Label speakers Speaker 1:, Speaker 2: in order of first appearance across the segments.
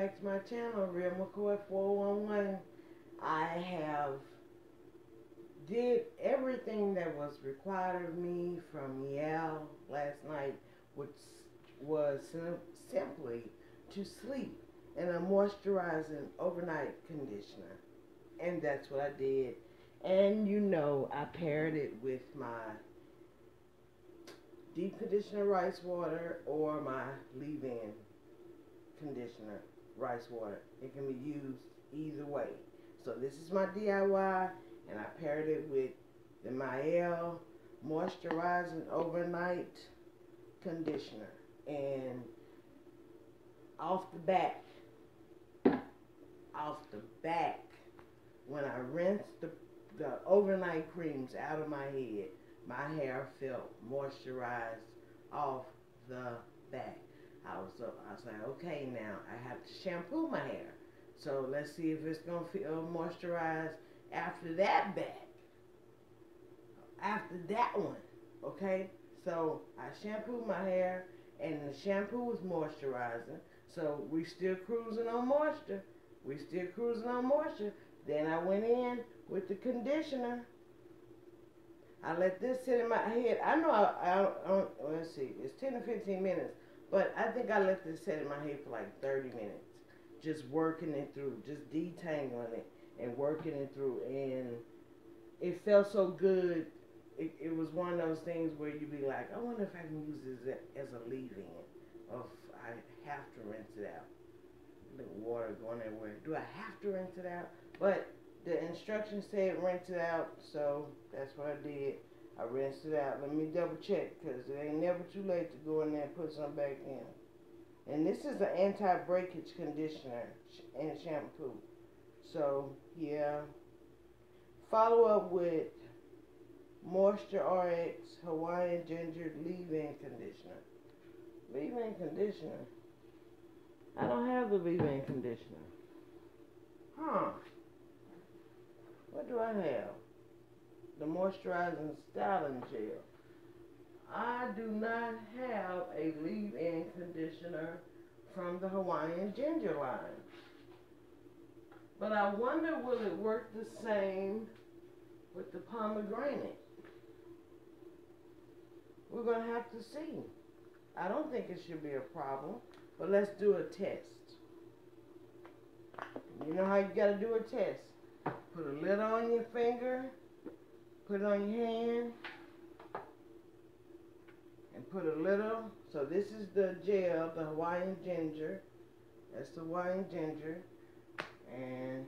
Speaker 1: back to my channel, Real McCoy 411. I have did everything that was required of me from Yale last night, which was sim simply to sleep in a moisturizing overnight conditioner. And that's what I did. And you know, I paired it with my deep conditioner rice water or my leave-in conditioner rice water. It can be used either way. So this is my DIY and I paired it with the Mielle Moisturizing Overnight Conditioner. And off the back, off the back, when I rinsed the, the overnight creams out of my head, my hair felt moisturized off the back. I was, I was like, okay, now I have to shampoo my hair. So let's see if it's going to feel moisturized after that back. After that one, okay? So I shampooed my hair and the shampoo was moisturizing. So we still cruising on moisture. We still cruising on moisture. Then I went in with the conditioner. I let this sit in my head. I know I, I, I let's see, it's 10 to 15 minutes. But I think I let this set in my head for like 30 minutes. Just working it through, just detangling it and working it through. And it felt so good. It, it was one of those things where you'd be like, I wonder if I can use this as a leave-in. Or if I have to rinse it out. The water going everywhere. Do I have to rinse it out? But the instructions said rinse it out, so that's what I did. I rinsed it out. Let me double check because it ain't never too late to go in there and put some back in. And this is an anti-breakage conditioner and shampoo. So, yeah. Follow up with Moisture RX Hawaiian Ginger Leave-In Conditioner. Leave-In Conditioner? I don't have the leave-in conditioner. Huh. What do I have? The moisturizing styling gel. I do not have a leave-in conditioner from the Hawaiian Ginger line. But I wonder will it work the same with the pomegranate? We're going to have to see. I don't think it should be a problem, but let's do a test. You know how you got to do a test? Put a lid on your finger, put it on your hand, and put a little. So this is the gel, the Hawaiian ginger. That's the Hawaiian ginger. And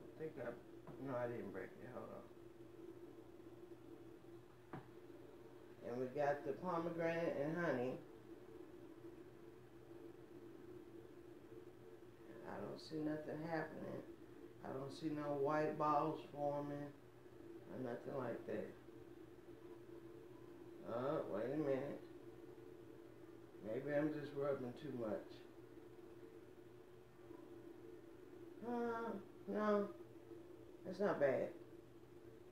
Speaker 1: I think I, no, I didn't break it. Hold on. And we got the pomegranate and honey. I don't see nothing happening. I don't see no white balls forming or nothing like that. Oh, wait a minute. Maybe I'm just rubbing too much. Uh, no, that's not bad.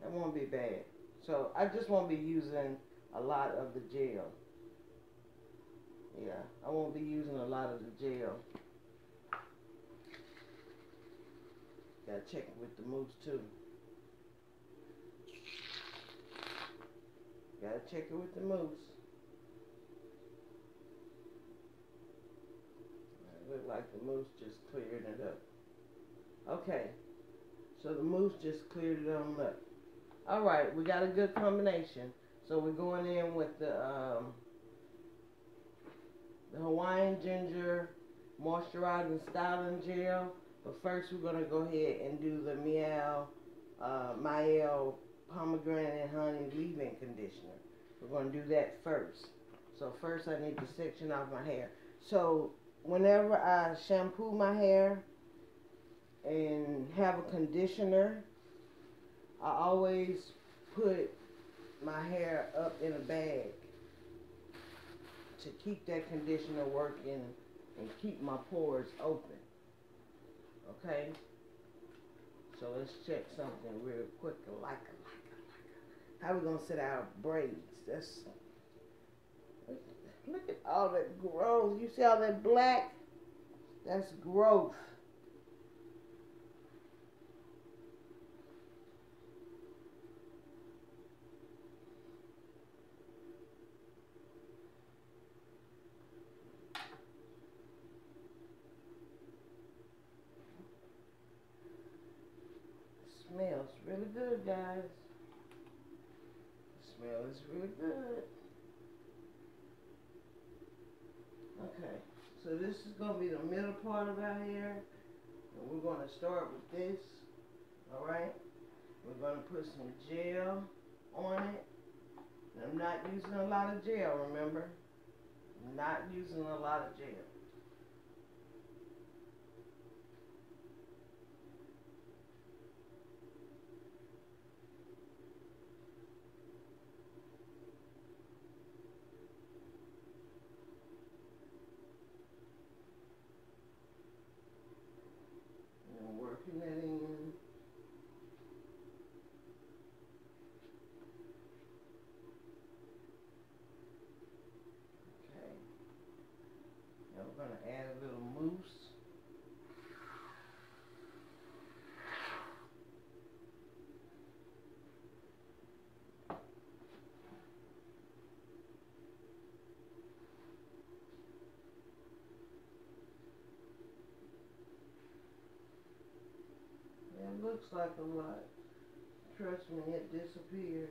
Speaker 1: That won't be bad. So I just won't be using a lot of the gel. Yeah, I won't be using a lot of the gel. Gotta check with the mousse too. Gotta check it with the mousse. It looked like the mousse just cleared it up. Okay. So the mousse just cleared it on up. Alright, we got a good combination. So we're going in with the um, the Hawaiian Ginger Moisturizing Styling Gel. But first we're going to go ahead and do the Mielle, uh, Pomegranate and Honey Leave-In Conditioner. We're going to do that first. So first I need to section off my hair. So whenever I shampoo my hair and have a conditioner, I always put my hair up in a bag to keep that conditioner working and keep my pores open. Okay? So let's check something real quick. Like, like, like. How we gonna set our braids? That's look at all that growth. You see all that black? That's growth. Smells really good, guys. The smell is really good. Okay, so this is going to be the middle part of our hair. And we're going to start with this. Alright? We're going to put some gel on it. I'm not using a lot of gel, remember? I'm not using a lot of gel. Looks like a lot. Trust me, it disappears.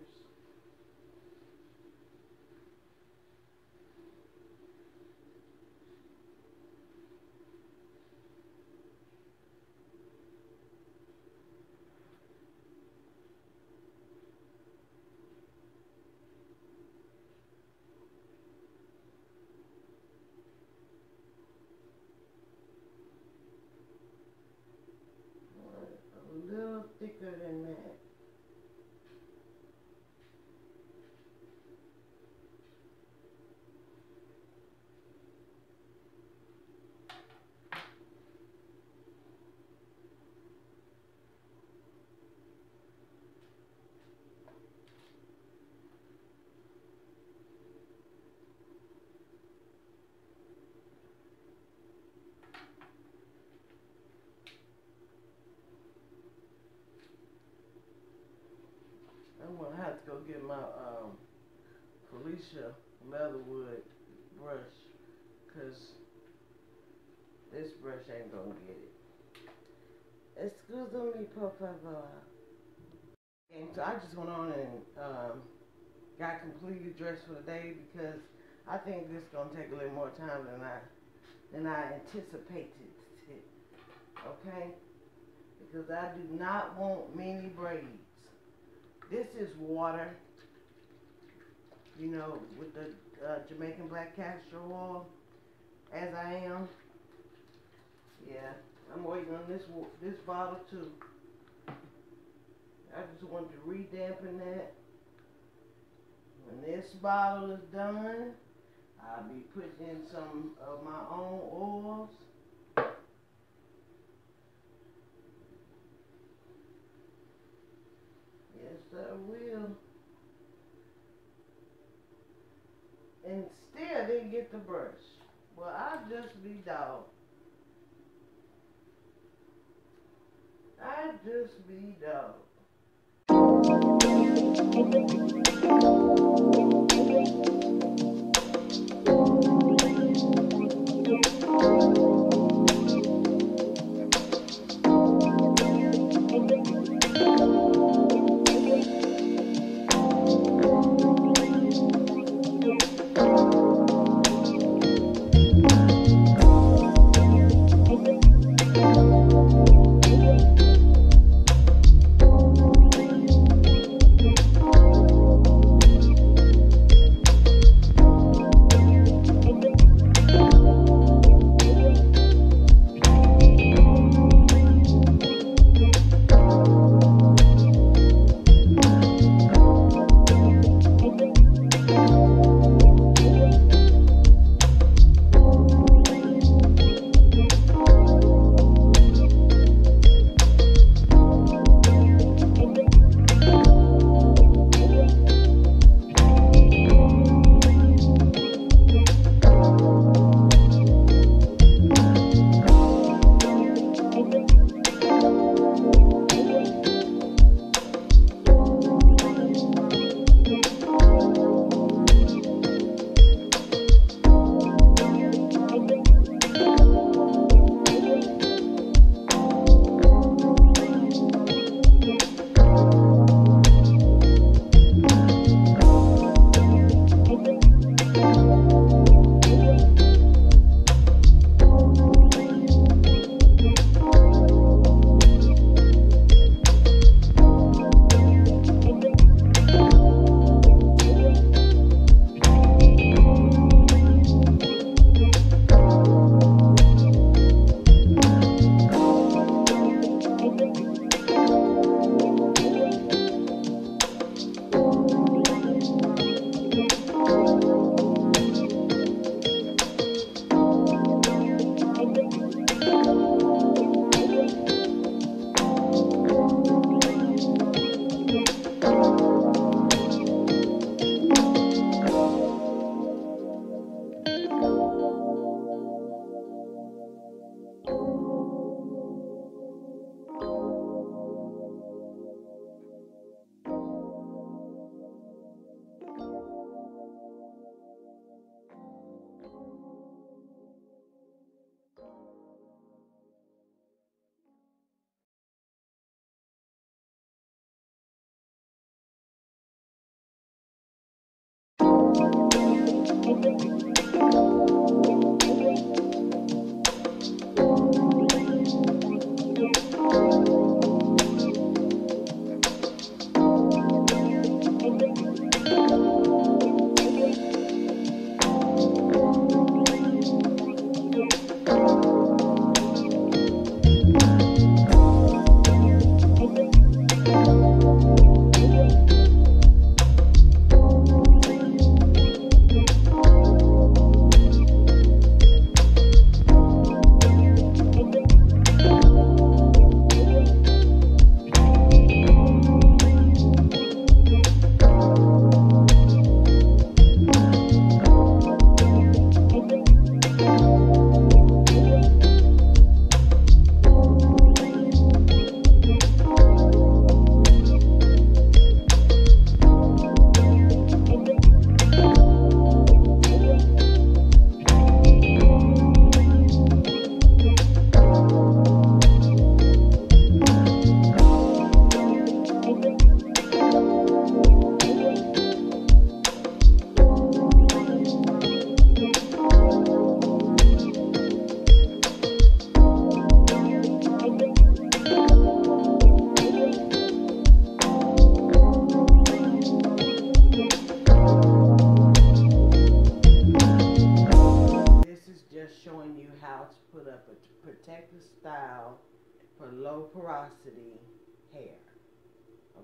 Speaker 1: have to go get my um, Felicia Leatherwood brush because this brush ain't gonna get it. Excuse me, favor. And so I just went on and um, got completely dressed for the day because I think this is gonna take a little more time than I than I anticipated. Okay? Because I do not want many braids. This is water, you know, with the uh, Jamaican black castor oil, as I am. Yeah, I'm waiting on this this bottle too. I just want to redampen that. When this bottle is done, I'll be putting in some of my own oils. the wheel. Instead, they get the brush. Well, I'll just be dog. I'll just be dog.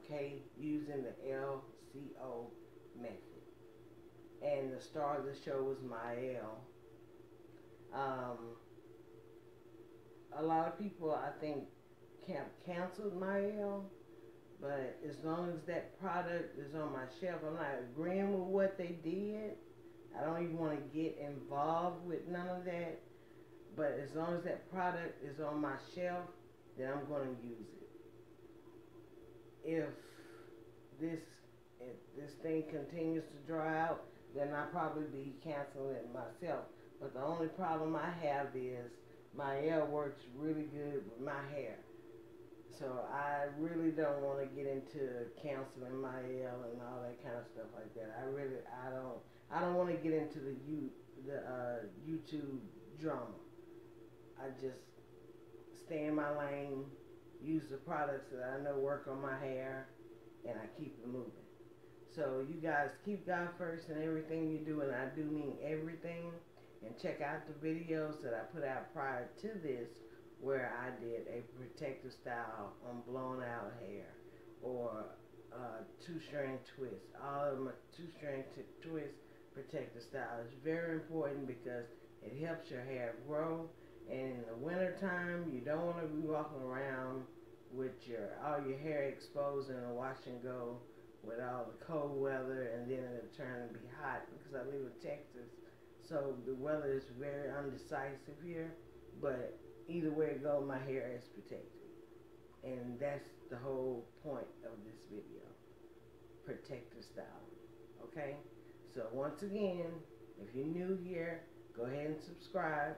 Speaker 1: Okay, using the LCO method. And the star of the show was Mielle. Um, a lot of people, I think, can't canceled Mielle, but as long as that product is on my shelf, I'm not agreeing with what they did. I don't even want to get involved with none of that. But as long as that product is on my shelf, then I'm going to use it. If this if this thing continues to dry out, then I'll probably be canceling it myself. But the only problem I have is Mielle works really good with my hair. So I really don't want to get into canceling Mielle and all that kind of stuff like that. I really I don't I don't want to get into the you the uh, YouTube drama. I just stay in my lane, use the products that I know work on my hair, and I keep it moving. So you guys keep God first in everything you do, and I do mean everything. And check out the videos that I put out prior to this, where I did a protective style on blown out hair, or uh, two string twist. All of my two string twist protective style is very important because it helps your hair grow and in the wintertime, you don't want to be walking around with your all your hair exposed in a wash and go with all the cold weather and then it'll turn and be hot because I live in Texas. So the weather is very undecisive here, but either way it goes, my hair is protected. And that's the whole point of this video. Protective style. Okay? So once again, if you're new here, go ahead and subscribe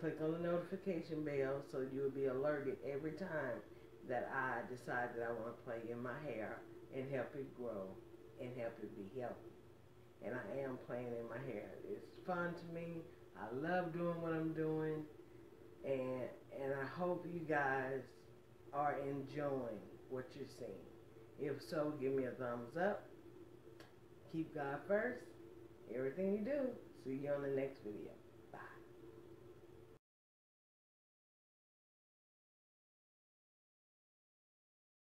Speaker 1: click on the notification bell so you will be alerted every time that I decide that I want to play in my hair and help it grow and help it be healthy. And I am playing in my hair. It's fun to me. I love doing what I'm doing. And and I hope you guys are enjoying what you're seeing. If so, give me a thumbs up. Keep God first. Everything you do. See you on the next video.